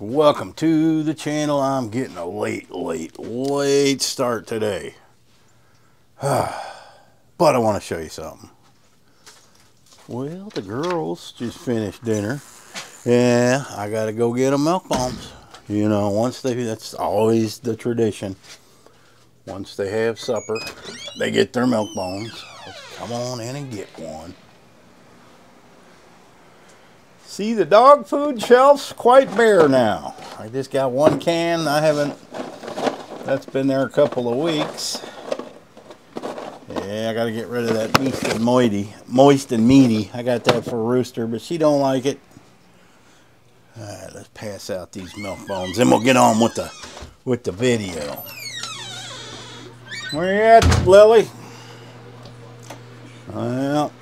Welcome to the channel. I'm getting a late, late, late start today. but I want to show you something. Well, the girls just finished dinner. Yeah, I got to go get them milk bones. You know, once they, that's always the tradition. Once they have supper, they get their milk bones. Come on in and get one. See, the dog food shelf's quite bare now. I just got one can. I haven't, that's been there a couple of weeks. Yeah, I got to get rid of that moist and moity, moist and meaty. I got that for Rooster, but she don't like it. All right, let's pass out these milk bones, and we'll get on with the with the video. Where you at, Lily? Well,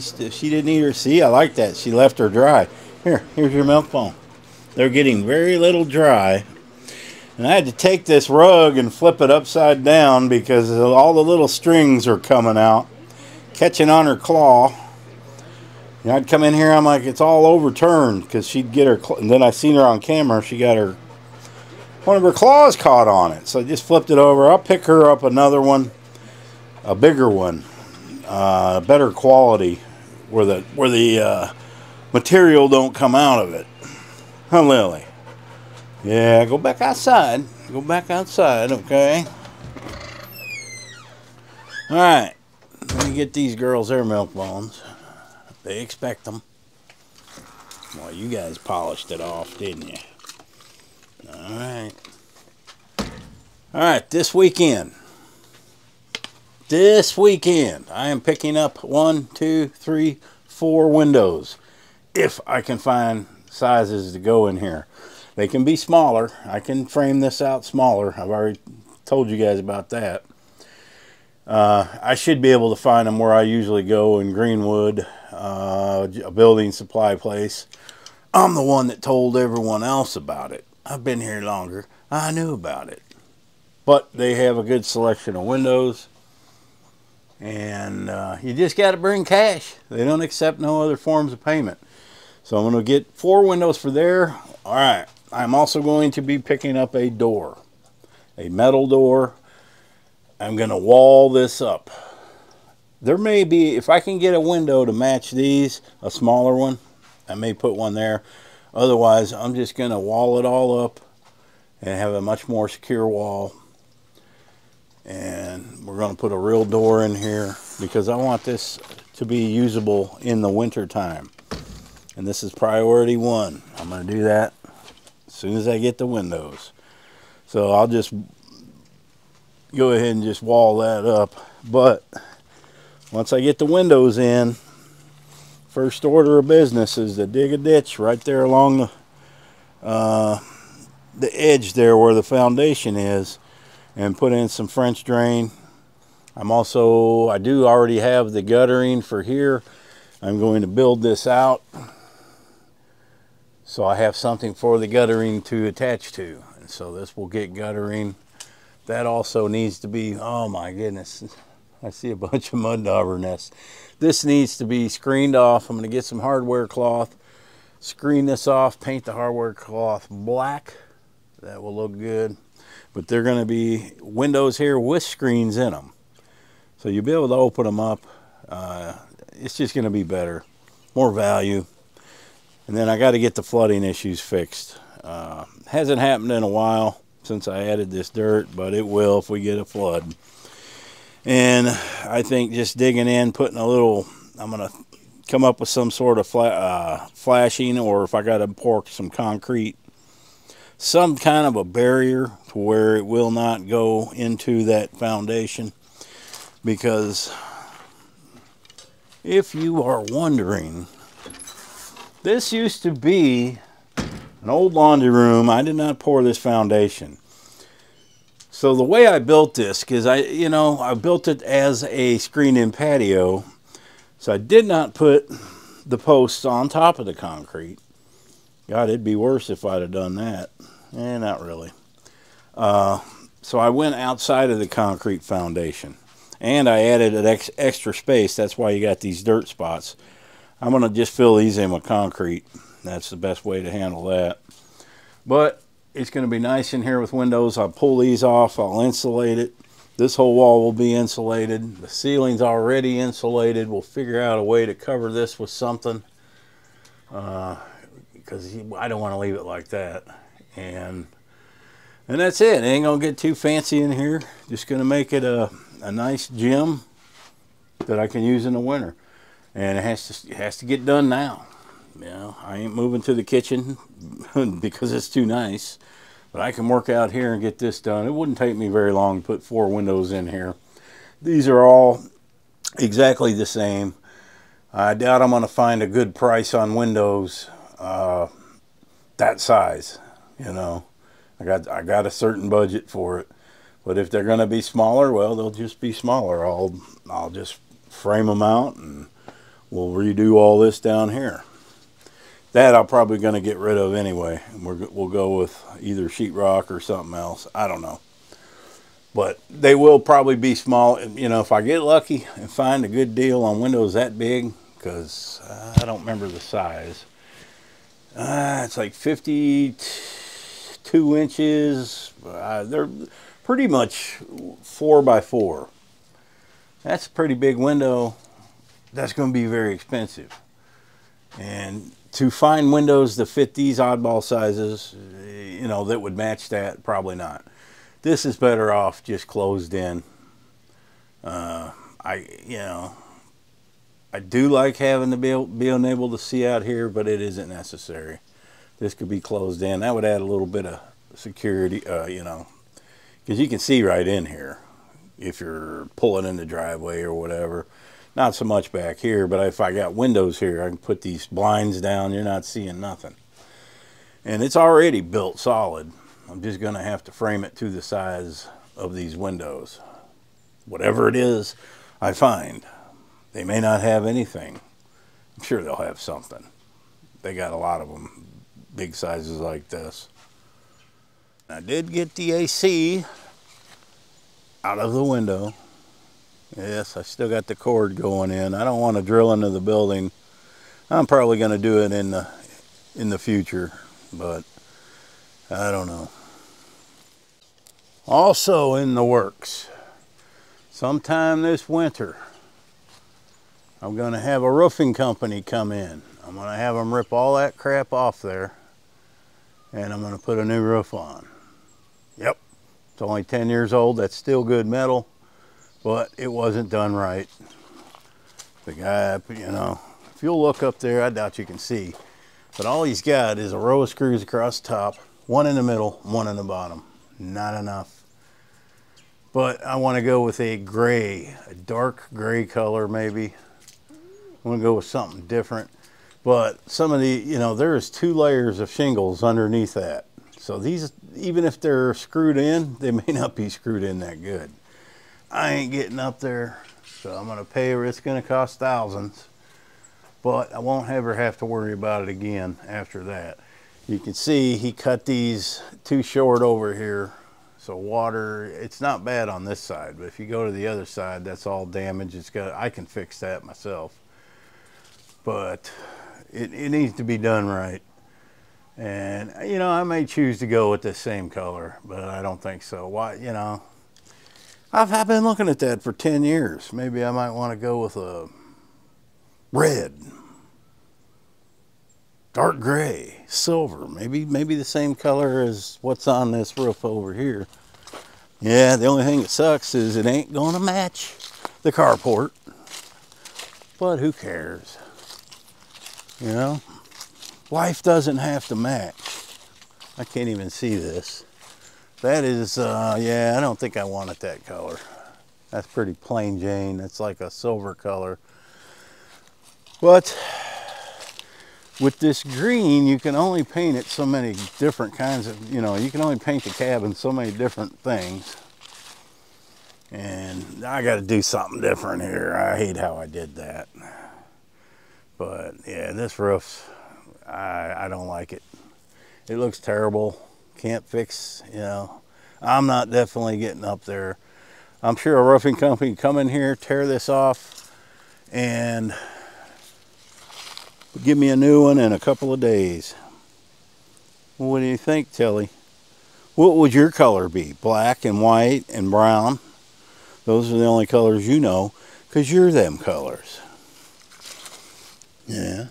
She she didn't eat her. See, I like that. She left her dry. Here, here's your milk bone. They're getting very little dry. And I had to take this rug and flip it upside down because all the little strings are coming out, catching on her claw. And I'd come in here, I'm like, it's all overturned because she'd get her, and then I seen her on camera, she got her, one of her claws caught on it. So I just flipped it over. I'll pick her up another one, a bigger one uh, better quality where the where the uh, material don't come out of it. Huh, Lily? Yeah, go back outside. Go back outside, okay? All right. Let me get these girls their milk bones. They expect them. Well, you guys polished it off, didn't you? All right. All right, this weekend this weekend, I am picking up one, two, three, four windows. If I can find sizes to go in here. They can be smaller. I can frame this out smaller. I've already told you guys about that. Uh, I should be able to find them where I usually go in Greenwood, uh, a building supply place. I'm the one that told everyone else about it. I've been here longer. I knew about it. But they have a good selection of windows and uh, you just got to bring cash. They don't accept no other forms of payment. So I'm going to get four windows for there. All right. I'm also going to be picking up a door, a metal door. I'm going to wall this up. There may be, if I can get a window to match these, a smaller one, I may put one there. Otherwise, I'm just going to wall it all up and have a much more secure wall and we're going to put a real door in here because I want this to be usable in the winter time. And this is priority one. I'm going to do that as soon as I get the windows. So I'll just go ahead and just wall that up. But once I get the windows in first order of business is to dig a ditch right there along the uh, the edge there where the foundation is and put in some French drain. I'm also, I do already have the guttering for here. I'm going to build this out so I have something for the guttering to attach to. And so this will get guttering. That also needs to be, oh my goodness, I see a bunch of mud dauber nests. This needs to be screened off. I'm going to get some hardware cloth, screen this off, paint the hardware cloth black. That will look good but they're going to be windows here with screens in them. So you'll be able to open them up. Uh, it's just going to be better, more value. And then I got to get the flooding issues fixed. Uh, hasn't happened in a while since I added this dirt, but it will if we get a flood. And I think just digging in, putting a little, I'm going to come up with some sort of fla uh, flashing or if I got to pour some concrete some kind of a barrier to where it will not go into that foundation because if you are wondering this used to be an old laundry room. I did not pour this foundation. So the way I built this because I you know I built it as a screened-in patio so I did not put the posts on top of the concrete. God, it'd be worse if I'd have done that. Eh, not really. Uh, so I went outside of the concrete foundation. And I added an ex extra space. That's why you got these dirt spots. I'm going to just fill these in with concrete. That's the best way to handle that. But it's going to be nice in here with windows. I'll pull these off. I'll insulate it. This whole wall will be insulated. The ceiling's already insulated. We'll figure out a way to cover this with something. Uh, because I don't want to leave it like that. And and that's it. it ain't gonna get too fancy in here. Just gonna make it a, a nice gym that I can use in the winter. And it has to it has to get done now. You know, I ain't moving to the kitchen because it's too nice. But I can work out here and get this done. It wouldn't take me very long to put four windows in here. These are all exactly the same. I doubt I'm to find a good price on windows uh, that size. You know, I got I got a certain budget for it. But if they're going to be smaller, well, they'll just be smaller. I'll I'll just frame them out and we'll redo all this down here. That I'm probably going to get rid of anyway. We're, we'll go with either sheetrock or something else. I don't know. But they will probably be small. You know, if I get lucky and find a good deal on windows that big, because I don't remember the size. Uh, it's like 52 inches. Uh, they're pretty much four by four. That's a pretty big window. That's going to be very expensive. And to find windows to fit these oddball sizes, you know, that would match that, probably not. This is better off just closed in. Uh, I, you know, I do like having to be being able to see out here, but it isn't necessary. This could be closed in. That would add a little bit of security, uh, you know, because you can see right in here if you're pulling in the driveway or whatever. Not so much back here, but if I got windows here, I can put these blinds down. You're not seeing nothing. And it's already built solid. I'm just going to have to frame it to the size of these windows. Whatever it is I find. They may not have anything. I'm sure they'll have something. They got a lot of them, big sizes like this. I did get the AC out of the window. Yes, I still got the cord going in. I don't want to drill into the building. I'm probably going to do it in the in the future, but I don't know. Also in the works, sometime this winter, I'm going to have a roofing company come in. I'm going to have them rip all that crap off there, and I'm going to put a new roof on. Yep, it's only 10 years old. That's still good metal but it wasn't done right. The guy, you know, if you'll look up there, I doubt you can see, but all he's got is a row of screws across the top, one in the middle, one in the bottom. Not enough. But I want to go with a gray, a dark gray color maybe. I want to go with something different. But some of the, you know, there's two layers of shingles underneath that. So these, even if they're screwed in, they may not be screwed in that good. I ain't getting up there, so I'm to pay her. It's to cost thousands, but I won't ever have to worry about it again after that. You can see he cut these too short over here, so water, it's not bad on this side, but if you go to the other side, that's all damaged. It's got, I can fix that myself, but it, it needs to be done right. And, you know, I may choose to go with the same color, but I don't think so. Why, you know, I've, I've been looking at that for 10 years. Maybe I might want to go with a red, dark gray, silver. Maybe, maybe the same color as what's on this roof over here. Yeah, the only thing that sucks is it ain't going to match the carport. But who cares? You know? Life doesn't have to match. I can't even see this. That is, uh, yeah, I don't think I wanted that color. That's pretty plain Jane. That's like a silver color. But with this green, you can only paint it so many different kinds of, you know, you can only paint the cabin so many different things. And I got to do something different here. I hate how I did that. But yeah, this roof, I, I don't like it. It looks terrible can't fix, you know. I'm not definitely getting up there. I'm sure a roofing company can come in here, tear this off, and Give me a new one in a couple of days. What do you think, Tilly? What would your color be? Black and white and brown? Those are the only colors you know, because you're them colors. Yeah.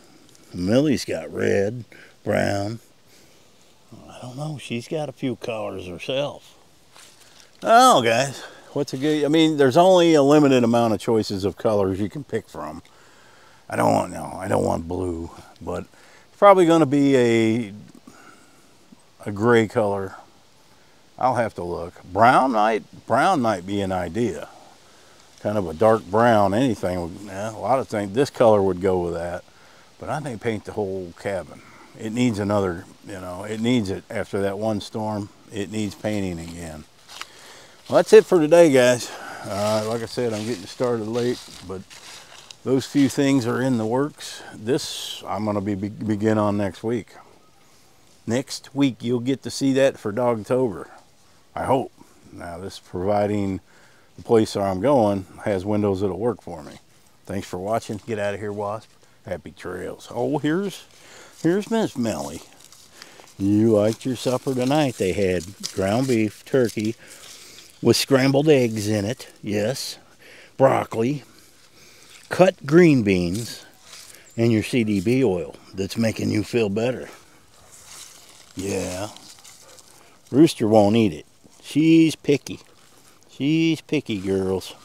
Millie's got red, brown. I don't know. She's got a few colors herself. Oh, guys. What's a good... I mean, there's only a limited amount of choices of colors you can pick from. I don't want... No, I don't want blue. But it's probably going to be a a gray color. I'll have to look. Brown might brown might be an idea. Kind of a dark brown, anything. A lot of things. This color would go with that. But I may paint the whole cabin. It needs another, you know, it needs it after that one storm. It needs painting again. Well, that's it for today, guys. Uh, like I said, I'm getting started late, but those few things are in the works. This I'm going to be begin on next week next week you'll get to see that for Dogtober. I hope. Now this providing the place where I'm going has windows that'll work for me. Thanks for watching. Get out of here, Wasp. Happy trails. Oh, here's here's Miss Melly. You liked your supper tonight. They had ground beef, turkey, with scrambled eggs in it. Yes. Broccoli, cut green beans, and your CDB oil that's making you feel better. Yeah. Rooster won't eat it. She's picky. She's picky, girls.